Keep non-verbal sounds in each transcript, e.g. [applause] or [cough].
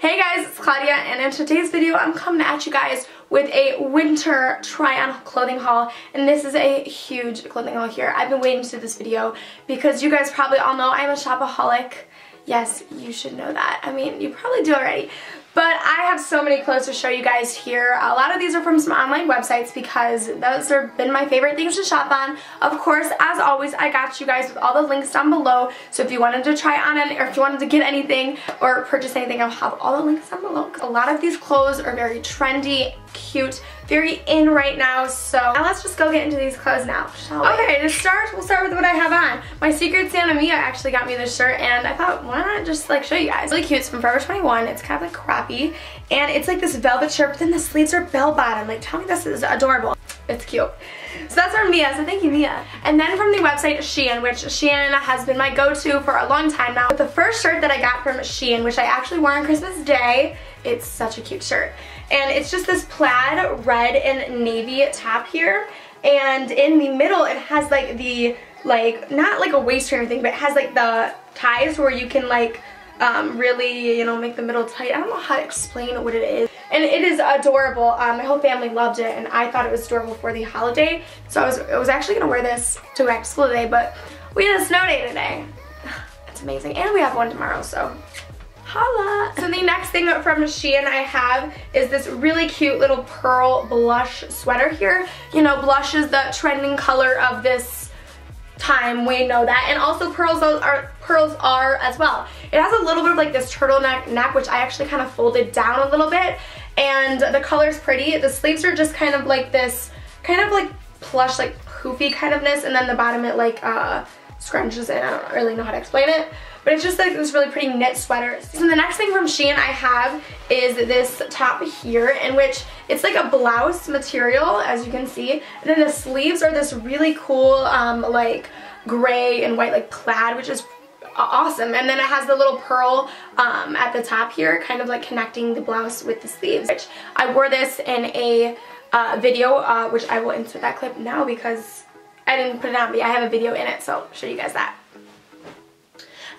Hey guys, it's Claudia and in today's video I'm coming at you guys with a winter try-on clothing haul and this is a huge clothing haul here. I've been waiting to do this video because you guys probably all know I'm a shopaholic. Yes, you should know that. I mean, you probably do already. But I have so many clothes to show you guys here. A lot of these are from some online websites because those have been my favorite things to shop on. Of course, as always, I got you guys with all the links down below. So if you wanted to try on any, or if you wanted to get anything or purchase anything, I'll have all the links down below. A lot of these clothes are very trendy, cute, very in right now. So now let's just go get into these clothes now? Okay, to start, we'll start with what I have on. My Secret Santa Mia actually got me this shirt and I thought, why not just like show you guys? Really cute, it's from Forever 21. It's kind of like crappy and it's like this velvet shirt, but then the sleeves are bell bottom. Like tell me this is adorable. It's cute. So that's from Mia, so thank you Mia. And then from the website Shein, which Shein has been my go-to for a long time now. The first shirt that I got from Shein, which I actually wore on Christmas Day, it's such a cute shirt. And it's just this plaid red and navy top here. And in the middle, it has like the, like, not like a waist or anything, but it has like the ties where you can like um, really, you know, make the middle tight. I don't know how to explain what it is. And it is adorable. Um, my whole family loved it and I thought it was adorable for the holiday. So I was, I was actually to wear this to back to school today, but we had a snow day today. [sighs] It's amazing. And we have one tomorrow, so holla. So the next thing from Shein I have is this really cute little pearl blush sweater here. You know, blush is the trending color of this time, we know that. And also pearls are pearls are as well. It has a little bit of like this turtleneck neck, which I actually kind of folded down a little bit. And the color is pretty. The sleeves are just kind of like this, kind of like plush, like poofy kind ofness. And then the bottom it like uh, scrunches in. I don't really know how to explain it. But it's just like this really pretty knit sweater. So the next thing from Shein I have is this top here in which it's like a blouse material as you can see. And then the sleeves are this really cool um, like gray and white like plaid which is awesome. And then it has the little pearl um, at the top here kind of like connecting the blouse with the sleeves. Which I wore this in a uh, video uh, which I will insert that clip now because I didn't put it on but I have a video in it so I'll show you guys that.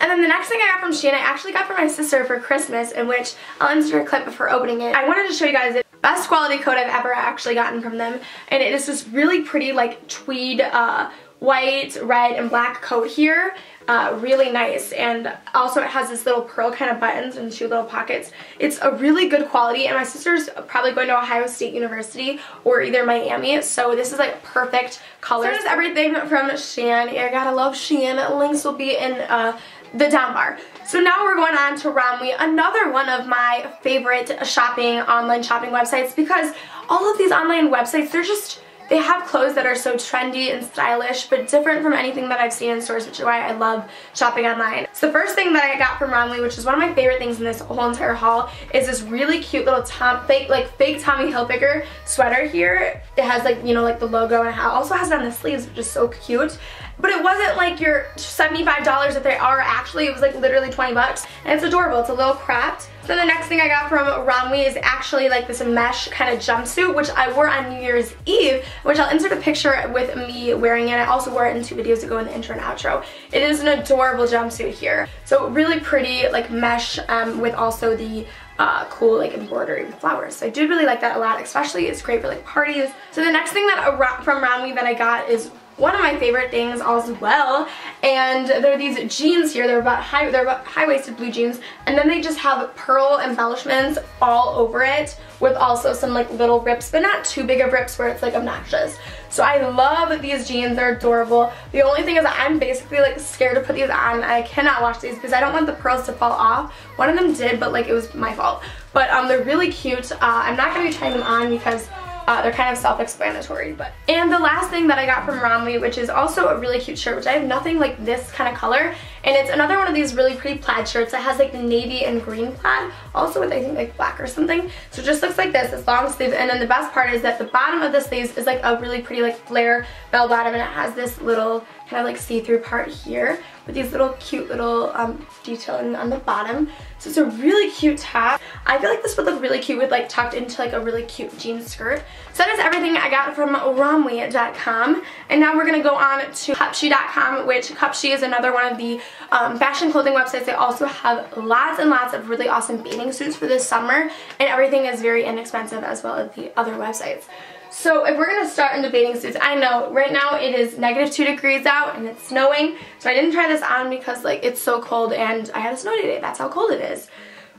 And then the next thing I got from Shein, I actually got for my sister for Christmas, in which I'll insert a clip of her opening it. I wanted to show you guys the best quality coat I've ever actually gotten from them. And it is this really pretty like tweed uh, white, red, and black coat here. Uh, really nice and also it has this little pearl kind of buttons and two little pockets. It's a really good quality and my sister's probably going to Ohio State University or either Miami so this is like perfect colors. So everything from Shein. I gotta love Shein. Links will be in uh, the down bar. So now we're going on to Romwe, another one of my favorite shopping, online shopping websites because all of these online websites, they're just they have clothes that are so trendy and stylish, but different from anything that I've seen in stores, which is why I love shopping online. So the first thing that I got from Romwe, which is one of my favorite things in this whole entire haul, is this really cute little Tom, fake, like fake Tommy Hilfiger sweater here. It has like, you know, like the logo and it also has it on the sleeves, which is so cute. But it wasn't like your $75 that they are actually, it was like literally 20 bucks. And it's adorable, it's a little cropped. Then the next thing I got from Romwe is actually like this mesh kind of jumpsuit, which I wore on New Year's Eve, which I'll insert a picture with me wearing it. I also wore it in two videos ago in the intro and outro. It is an adorable jumpsuit here. So really pretty like mesh um, with also the uh, cool like embroidery with flowers. So I did really like that a lot, especially it's great for like parties. So the next thing that from Romwe that I got is one of my favorite things as well. And there are these jeans here. They're about high, they're about high-waisted blue jeans, and then they just have pearl embellishments all over it, with also some like little rips, but not too big of rips where it's like obnoxious. So I love these jeans. They're adorable. The only thing is I'm basically like scared to put these on. I cannot wash these because I don't want the pearls to fall off. One of them did, but like it was my fault. But um, they're really cute. Uh, I'm not to be trying them on because uh, they're kind of self-explanatory, but. And the last thing that I got from Romwe, which is also a really cute shirt, which I have nothing like this kind of color, and it's another one of these really pretty plaid shirts that has like the navy and green plaid, also with I think like black or something. So it just looks like this, it's long sleeve, and then the best part is that the bottom of the sleeves is like a really pretty like flare bell bottom, and it has this little kind of like see-through part here with these little cute little um, detailing on the bottom. So it's a really cute top. I feel like this would look really cute with like tucked into like a really cute jean skirt. So that is everything I got from Romwe.com. And now we're going to go on to Cupshe.com, which Cupshe is another one of the um, fashion clothing websites. They also have lots and lots of really awesome bathing suits for this summer. And everything is very inexpensive as well as the other websites. So if we're going to start in the bathing suits, I know right now it is negative 2 degrees out and it's snowing. So I didn't try this on because like it's so cold and I had a snow day. That's how cold it is.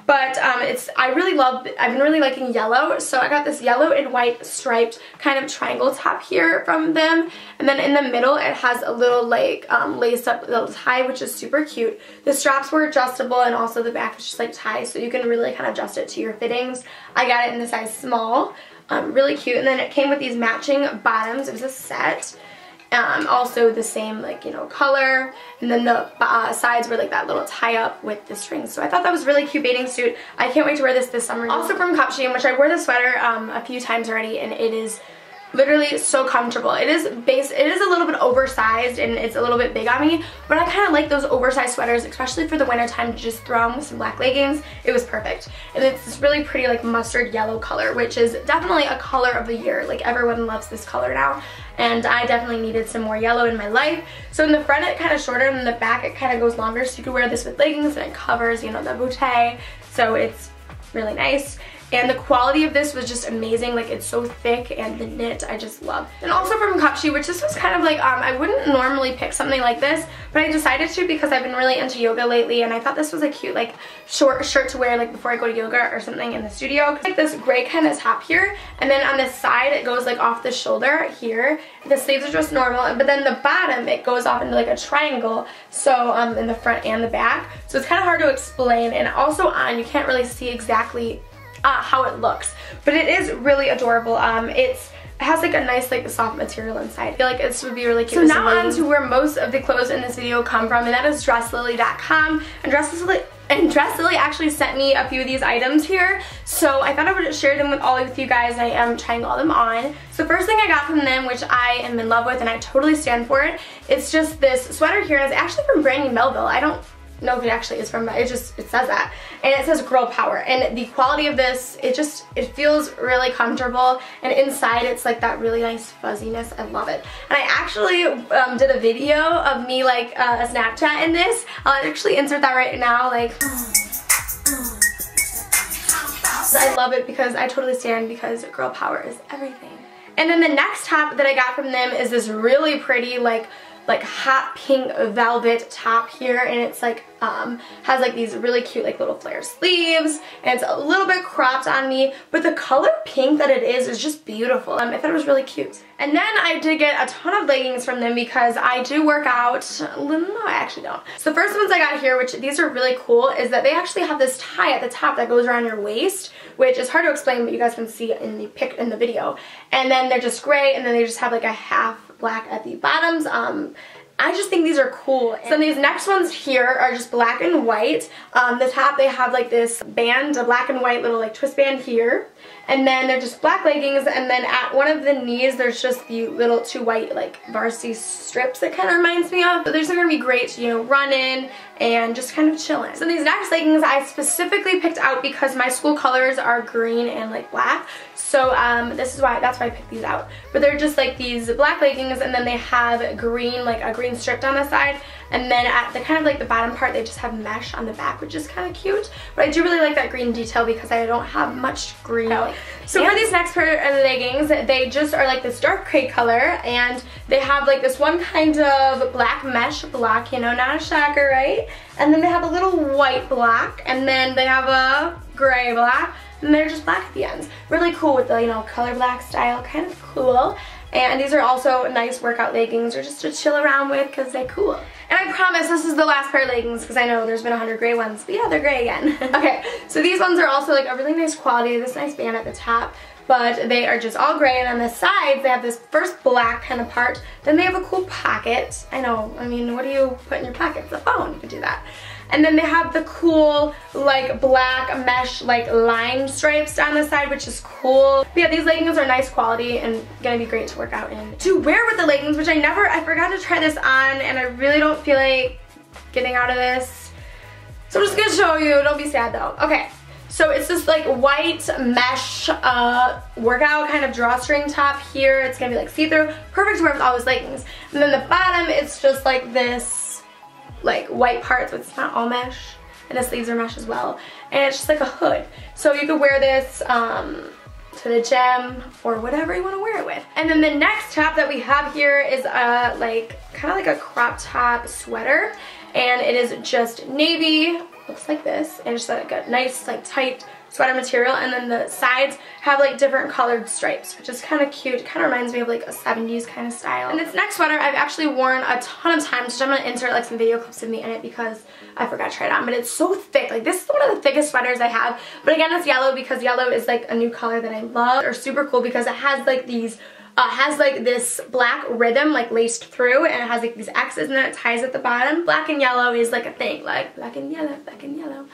But um, it's I really love, I've been really liking yellow. So I got this yellow and white striped kind of triangle top here from them. And then in the middle it has a little like um, lace up little tie which is super cute. The straps were adjustable and also the back is just like tie so you can really kind of adjust it to your fittings. I got it in the size small. Um, really cute. And then it came with these matching bottoms. It was a set. Um, also the same like, you know, color. And then the uh, sides were like that little tie up with the strings. So I thought that was really cute bathing suit. I can't wait to wear this this summer. Also from Cupshe, which I wore the sweater um, a few times already and it is literally so comfortable. It is base it is a little bit oversized and it's a little bit big on me, but I kind of like those oversized sweaters, especially for the winter time to just throw on with some black leggings. It was perfect. And it's this really pretty like mustard yellow color, which is definitely a color of the year. Like everyone loves this color now. And I definitely needed some more yellow in my life. So in the front it kind of shorter and in the back it kind of goes longer. So you can wear this with leggings and it covers, you know, the bootay. So it's really nice. And the quality of this was just amazing. Like it's so thick and the knit I just love. And also from Cupshe, which this was kind of like, um, I wouldn't normally pick something like this, but I decided to because I've been really into yoga lately and I thought this was a cute like short shirt to wear like before I go to yoga or something in the studio. Like this gray kind of top here and then on the side it goes like off the shoulder here. The sleeves are just normal but then the bottom it goes off into like a triangle so um, in the front and the back. So it's kind of hard to explain and also on you can't really see exactly uh, how it looks. But it is really adorable. Um, it's it has like a nice like soft material inside. I feel like this would be really cute. So now on to where most of the clothes in this video come from and that is DressLily.com and DressLily and Dress Lily actually sent me a few of these items here, so I thought I would share them with all of you guys. I am trying all them on. So first thing I got from them, which I am in love with and I totally stand for it, it's just this sweater here. And it's actually from Brandy Melville. I don't know if it actually is from, it just, it says that. And it says girl power. And the quality of this, it just, it feels really comfortable. And inside it's like that really nice fuzziness. I love it. And I actually um, did a video of me like uh, a Snapchat in this. I'll actually insert that right now. Like, I love it because I totally stand because girl power is everything. And then the next top that I got from them is this really pretty like like hot pink velvet top here and it's like um has like these really cute like little flare sleeves and it's a little bit cropped on me but the color pink that it is is just beautiful. Um, I thought it was really cute. And then I did get a ton of leggings from them because I do work out. No I actually don't. So the first ones I got here which these are really cool is that they actually have this tie at the top that goes around your waist which is hard to explain but you guys can see in the pic in the video. And then they're just gray and then they just have like a half black at the bottoms. Um, I just think these are cool. So these next ones here are just black and white. Um, the top they have like this band, a black and white little like twist band here. And then they're just black leggings and then at one of the knees there's just the little two white like varsity strips that kind of reminds me of. But these are going to be great to, you know, run in and just kind of chill in. So these next leggings I specifically picked out because my school colors are green and like black. So um, this is why, that's why I picked these out. But they're just like these black leggings and then they have green, like a green strip on the side. And then at the kind of like the bottom part, they just have mesh on the back, which is kind of cute. But I do really like that green detail because I don't have much green. Oh. So yeah. for these next pair of leggings, they just are like this dark gray color and they have like this one kind of black mesh block, you know, not a shocker, right? And then they have a little white block and then they have a gray black and they're just black at the ends. Really cool with the, you know, color black style, kind of cool. And these are also nice workout leggings or just to chill around with because they're cool. And I promise this is the last pair of leggings because I know there's been a hundred gray ones. But yeah, they're gray again. [laughs] okay, so these ones are also like a really nice quality. This nice band at the top. But they are just all gray and on the sides they have this first black kind of part. Then they have a cool pocket. I know, I mean, what do you put in your pocket? It's a phone, you could do that. And then they have the cool like black mesh like line stripes down the side, which is cool. But yeah, these leggings are nice quality and gonna be great to work out in. To wear with the leggings, which I never, I forgot to try this on and I really don't feel like getting out of this. So I'm just gonna show you, don't be sad though. Okay, so it's this like white mesh uh, workout kind of drawstring top here. It's gonna be like see-through, perfect to wear with all those leggings. And then the bottom, it's just like this like white parts, so it's not all mesh. And the sleeves are mesh as well. And it's just like a hood. So you could wear this um, to the gym or whatever you want to wear it with. And then the next top that we have here is a like kind of like a crop top sweater and it is just navy looks like this and just like a nice like tight sweater material and then the sides have like different colored stripes which is kind of cute. It kind of reminds me of like a 70s kind of style. And this next sweater I've actually worn a ton of times which I'm going to insert like some video clips of me in it because I forgot to try it on but it's so thick. Like this is one of the thickest sweaters I have but again it's yellow because yellow is like a new color that I love. Or super cool because it has like these uh, has like this black rhythm like laced through and it has like these X's and then it ties at the bottom. Black and yellow is like a thing, like black and yellow, black and yellow.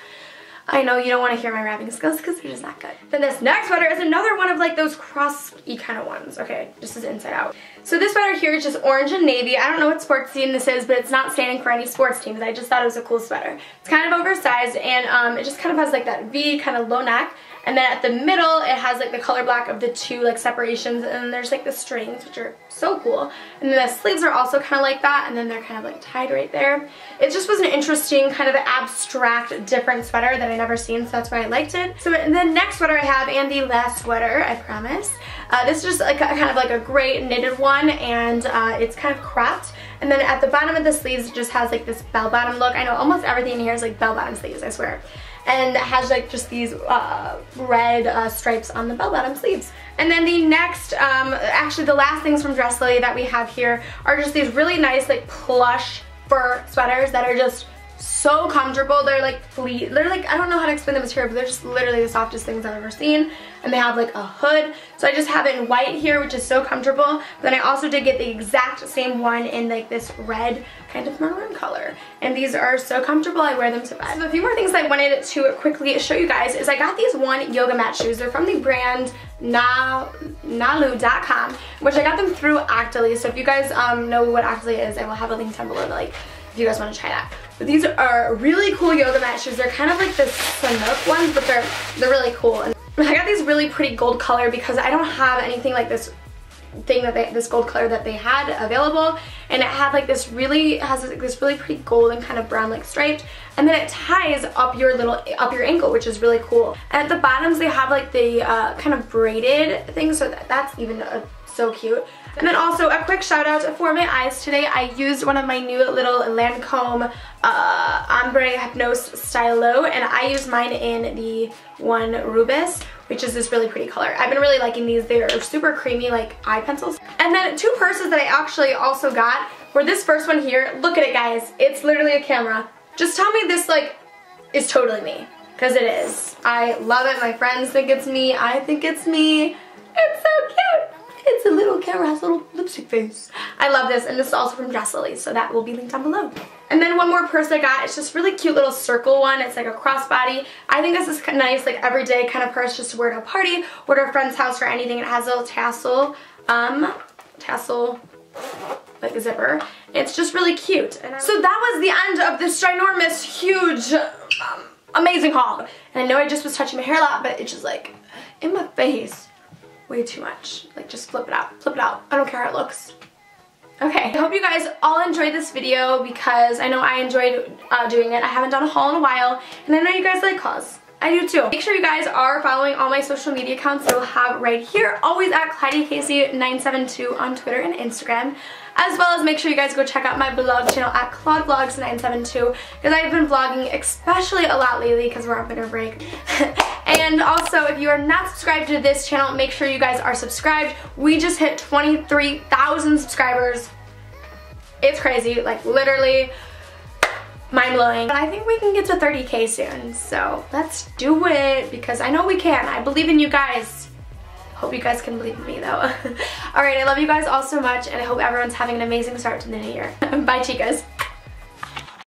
I know you don't want to hear my rapping skills because they're just not good. Then this next sweater is another one of like those cross-y kind of ones. Okay, just as inside out. So this sweater here is just orange and navy. I don't know what sports team this is, but it's not standing for any sports teams. I just thought it was a cool sweater. It's kind of oversized and um, it just kind of has like that V kind of low neck and then at the middle, it has like the color black of the two like separations and then there's like the strings, which are so cool. And then the sleeves are also kind of like that and then they're kind of like tied right there. It just was an interesting kind of abstract different sweater that I never seen, so that's why I liked it. So the next sweater I have, and the last sweater, I promise. Uh, this is just like a, kind of like a gray knitted one and uh, it's kind of cropped. And then at the bottom of the sleeves, it just has like this bell bottom look. I know almost everything in here is like bell bottom sleeves, I swear and has like just these uh, red uh, stripes on the bell bottom sleeves. And then the next, um, actually the last things from Dress Lily that we have here are just these really nice like plush fur sweaters that are just so comfortable. They're like fleet. They're like, I don't know how to explain the material, but they're just literally the softest things I've ever seen. And they have like a hood. So I just have it in white here, which is so comfortable. But then I also did get the exact same one in like this red kind of maroon color. And these are so comfortable, I wear them to bed. So a few more things I wanted to quickly show you guys is I got these one yoga mat shoes. They're from the brand Na Nalu.com, which I got them through Octoly. So if you guys um, know what Octoly is, I will have a link down below to like if you guys want to try that. But these are really cool yoga mat shoes. They're kind of like the Sanuk ones, but they're they're really cool. And I got these really pretty gold color because I don't have anything like this thing that they this gold color that they had available and it had like this really has this really pretty golden kind of brown like striped and then it ties up your little up your ankle which is really cool. And at the bottoms they have like the uh, kind of braided thing so that, that's even uh, so cute and then also a quick shout out for my eyes today. I used one of my new little Lancome uh, Ombre Hypnose Stylo and I used mine in the one Rubus which is this really pretty color. I've been really liking these. They're super creamy like eye pencils. And then two purses that I actually also got were this first one here. Look at it guys. It's literally a camera. Just tell me this like is totally me because it is. I love it. My friends think it's me. I think it's me. It's so cute. Camera, has a little lipstick face. I love this, and this is also from Dress Lily, so that will be linked down below. And then one more purse I got, it's just really cute little circle one. It's like a crossbody. I think this is nice, like everyday kind of purse just to wear to a party, or to a friend's house or anything. It has a little tassel, um, tassel, like a zipper. It's just really cute. so that was the end of this ginormous, huge, um, amazing haul. And I know I just was touching my hair a lot, but it's just like in my face way too much. Like just flip it out, flip it out. I don't care how it looks. Okay, I hope you guys all enjoyed this video because I know I enjoyed uh, doing it. I haven't done a haul in a while and I know you guys like hauls. I do too. Make sure you guys are following all my social media accounts that I'll have right here. Always at ClaudiaCasey972 on Twitter and Instagram. As well as make sure you guys go check out my vlog channel at ClaudeVlogs972 because I've been vlogging especially a lot lately because we're on winter break. [laughs] and also if you are not subscribed to this channel, make sure you guys are subscribed. We just hit 23,000 subscribers. It's crazy, like literally mind blowing. But I think we can get to 30k soon, so let's do it because I know we can. I believe in you guys. Hope you guys can believe me though. [laughs] Alright, I love you guys all so much and I hope everyone's having an amazing start to the new year. [laughs] Bye chicas.